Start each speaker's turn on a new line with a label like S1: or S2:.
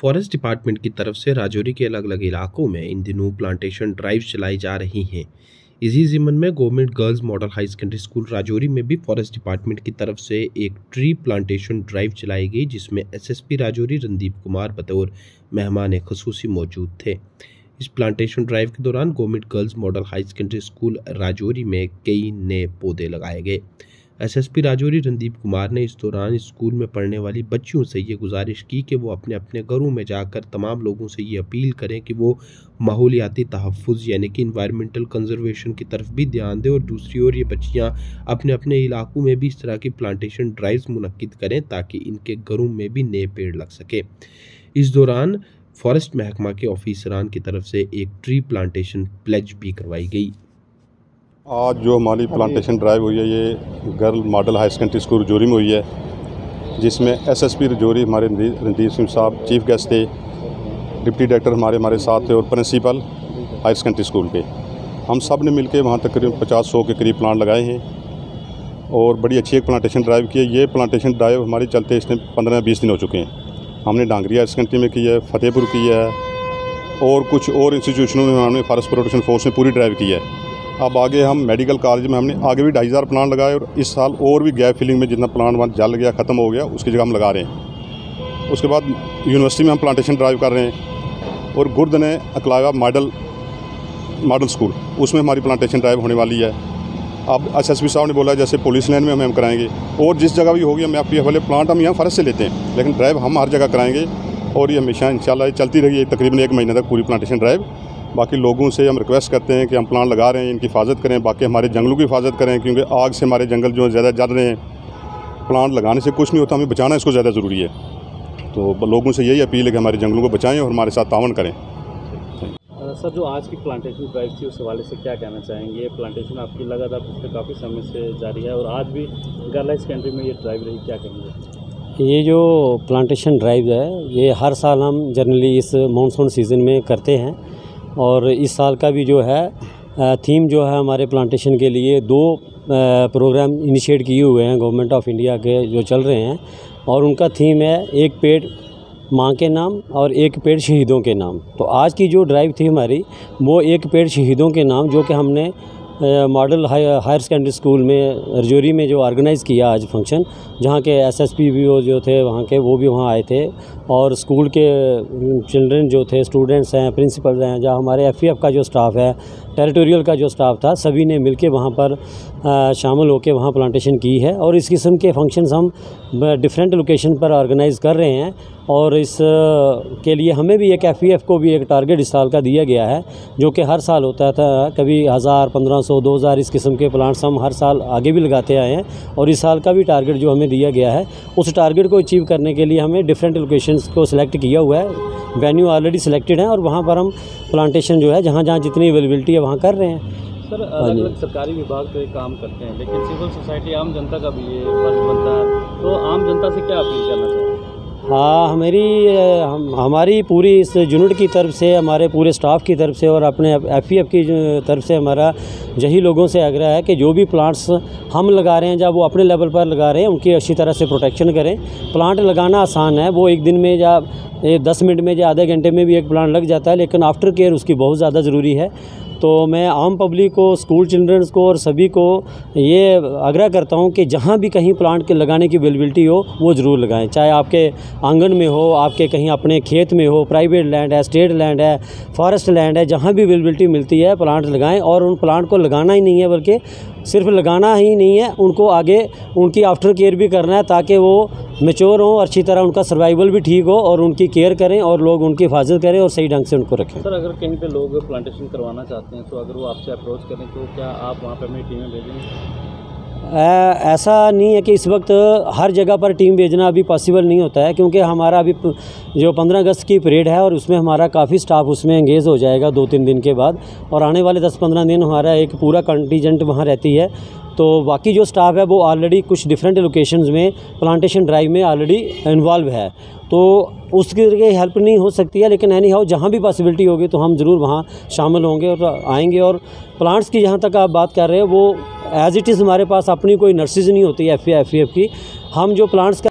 S1: Forest department की तरफ़ से राजौरी के अलग अलग इलाकों में इन दिनों प्लांटेशन ड्राइव चलाई जा रही हैं। इसी जिमन में government girls model high secondary school Rajouri में भी फॉरेस्ट डिपार्टमेंट की तरफ़ से एक ट्री प्लांटेशन ड्राइव चलाई गई, जिसमें एसएसपी राजौरी, रणदीप कुमार, बतौर मेहमान खसूसी मौजूद थे। इस प्लांटेशन ड्राइव के दौरान government girls model high secondary school Rajouri में कई नए पौधे लगाए गए। एसएसपी राजौरी रणदीप कुमार ने इस दौरान स्कूल में पढ़ने वाली बच्चियों से ये गुजारिश की कि वो अपने अपने घरों में जाकर तमाम लोगों से ये अपील करें कि वो माहौलियाती तहफ़ यानी कि इन्वायरमेंटल कंजर्वेशन की तरफ़ भी ध्यान दें और दूसरी ओर ये बच्चियाँ अपने अपने इलाकों में भी इस तरह की प्लांटेशन ड्राइव्स मुनद करें ताकि इनके घरों में भी नए पेड़ लग सके। इस दौरान फॉरेस्ट महकमा के ऑफिसरान की तरफ़ से एक ट्री प्लांटेशन प्लेज भी करवाई गई।
S2: आज जो हमारी प्लांटेशन ड्राइव हुई है ये girl model high secondary school Rajouri में हुई है जिसमें एसएसपी रजौरी हमारे रणदीप सिंह साहब चीफ गेस्ट थे डिप्टी डायरेक्टर हमारे हमारे साथ थे और प्रिंसिपल हाई सेकेंडरी स्कूल के हम सबने मिलकर वहाँ तकरीबन पचास सौ के करीब प्लांट लगाए हैं और बड़ी अच्छी एक प्लांटेशन ड्राइव की है। ये प्लांटेशन ड्राइव हमारी चलते इसमें पंद्रह बीस दिन हो चुके हैं। हमने डांगरी हाई सेकेंडरी में की है फतेहपुर की है और कुछ और इंस्टीट्यूशनों में हमने फॉरेस्ट प्रोटेक्शन फोर्स ने पूरी ड्राइव की है। अब आगे हम मेडिकल कॉलेज में हमने आगे भी ढाई हज़ार प्लान लगाए और इस साल और भी गैप फिलिंग में जितना प्लांट वहाँ जल गया, ख़त्म हो गया, उसकी जगह हम लगा रहे हैं। उसके बाद यूनिवर्सिटी में हम प्लांटेशन ड्राइव कर रहे हैं और गुर्द ने अकलागा मॉडल मॉडल स्कूल उसमें हमारी प्लांटेशन ड्राइव होने वाली है। अब एस एस साहब ने बोला जैसे पुलिस लाइन में हमें कराएँगे और जिस जगह भी होगी, हमें आपके वाले प्लांट हम यहाँ फ़र्ज़ से लेते हैं, लेकिन ड्राइव हम हर जगह कराएँगे और ये हमेशा इंशाल्लाह चलती रही है तकरीबन एक महीने तक पूरी प्लांटेशन ड्राइव बाकी लोगों से हम रिक्वेस्ट करते हैं कि हम प्लांट लगा रहे हैं इनकी हिफाजत करें बाकी हमारे जंगलों की हिफाजत करें क्योंकि आग से हमारे जंगल जो है ज़्यादा जल रहे हैं। प्लांट लगाने से कुछ नहीं होता हमें बचाना इसको ज़्यादा ज़रूरी है। तो लोगों से यही अपील है कि हमारे जंगलों को बचाएँ और हमारे साथ तावन करें।
S3: सर जो आज की प्लांटेशन ड्राइव थी उस हवाले से क्या कहना चाहेंगे? ये प्लांटेशन आपकी लगातार पिछले काफ़ी समय से जारी है और आज भी गर्ल सेकेंडरी में ये ड्राइव रही क्या कहेंगे?
S4: ये जो प्लांटेशन ड्राइव है ये हर साल हम जनरली इस मानसून सीज़न में करते हैं। और इस साल का भी जो है थीम जो है हमारे प्लांटेशन के लिए दो प्रोग्राम इनिशिएट किए हुए हैं गवर्नमेंट ऑफ़ इंडिया के जो चल रहे हैं और उनका थीम है एक पेड़ माँ के नाम और एक पेड़ शहीदों के नाम। तो आज की जो ड्राइव थी हमारी, वो एक पेड़ शहीदों के नाम जो कि हमने मॉडल हायर सेकेंडरी स्कूल में, रजौरी में जो ऑर्गेनाइज़ किया आज फ़ंक्शन, जहाँ के एसएसपी भी वो जो थे, वहाँ के वो भी वहाँ आए थे, और स्कूल के चिल्ड्रन जो थे, स्टूडेंट्स हैं प्रिंसिपल हैं, जहाँ हमारे एफ़ का जो स्टाफ है, टेरिटोरियल का जो स्टाफ था, सभी ने मिलकर वहाँ पर शामिल होकर वहाँ प्लांटेशन की है, और इस किस्म के फ़ंक्शंस हम डिफरेंट लोकेशन पर ऑर्गेनाइज़ कर रहे हैं और इस के लिए हमें भी एक एफ़ को भी एक टारगेट इस साल का दिया गया है जो कि हर साल होता था। कभी हज़ार पंद्रह सौ दो हज़ार इस किस्म के प्लांट्स हम हर साल आगे भी लगाते आए हैं और इस साल का भी टारगेट जो हमें दिया गया है उस टारगेट को अचीव करने के लिए हमें डिफरेंट लोकेशन को सिलेक्ट किया हुआ है। वेन्यू ऑलरेडी सिलेक्टेड है और वहाँ पर हम प्लांटेशन जो है जहाँ जहाँ जितनी अवेलेबिलिटी है वहाँ कर रहे हैं।
S3: सर अलग अलग सरकारी विभाग तो ये काम करते हैं लेकिन सिविल सोसाइटी आम जनता का भी ये फ़र्ज़ बनता है। तो आम जनता से क्या अपील करना चाहिए
S4: हाँ हमारी, हम, हमारी पूरी इस यूनिट की तरफ़ से, हमारे पूरे स्टाफ की तरफ़ से और अपने एफ़ e की तरफ़ से हमारा यही लोगों से आग्रह है कि जो भी प्लांट्स हम लगा रहे हैं जब वो अपने लेवल पर लगा रहे हैं, उनकी अच्छी तरह से प्रोटेक्शन करें। प्लांट लगाना आसान है, वो एक दिन में या दस मिनट में या आधे घंटे में भी एक प्लांट लग जाता है, लेकिन आफ्टर केयर उसकी बहुत ज़्यादा ज़रूरी है। तो मैं आम पब्लिक को, स्कूल चिल्ड्रंस को और सभी को ये आग्रह करता हूँ कि जहाँ भी कहीं प्लांट के लगाने की अवेलेबिलिटी हो, वो ज़रूर लगाएँ। चाहे आपके आँगन में हो, आपके कहीं अपने खेत में हो प्राइवेट लैंड है स्टेट लैंड है फॉरेस्ट लैंड है, जहाँ भी अवेलेबिलिटी मिलती है, प्लांट लगाएँ और उन प्लांट को लगाना ही नहीं है, बल्कि सिर्फ़ लगाना ही नहीं है, उनको आगे उनकी आफ्टर केयर भी करना है ताकि वो मेच्योर हों, अच्छी तरह उनका सर्वाइवल भी ठीक हो और उनकी केयर करें और लोग उनकी हिफाजत करें और सही ढंग से उनको रखें।
S3: सर अगर कहीं पे लोग प्लांटेशन करवाना चाहते हैं तो अगर वो आपसे अप्रोच करें तो क्या आप वहाँ पर अपनी टीमें भेजेंगे?
S4: ऐसा नहीं है कि इस वक्त हर जगह पर टीम भेजना अभी पॉसिबल नहीं होता है, क्योंकि हमारा अभी जो पंद्रह अगस्त की परेड है और उसमें हमारा काफ़ी स्टाफ उसमें एंगेज हो जाएगा दो तीन दिन के बाद और आने वाले दस पंद्रह दिन हमारा एक पूरा कंटीजेंट वहाँ रहती है। तो बाकी जो स्टाफ है वो ऑलरेडी कुछ डिफरेंट लोकेशंस में प्लांटेशन ड्राइव में ऑलरेडी इन्वॉल्व है। तो उसके हेल्प नहीं हो सकती है, लेकिन एनी हाउ जहाँ भी पॉसिबिलिटी होगी तो हम ज़रूर वहाँ शामिल होंगे और आएँगे और प्लांट्स की जहाँ तक आप बात कर रहे हैं वो एज़ इट इज़ हमारे पास अपनी कोई नर्सिस नहीं होती एफ़ एफ़ की। हम जो प्लांट्स का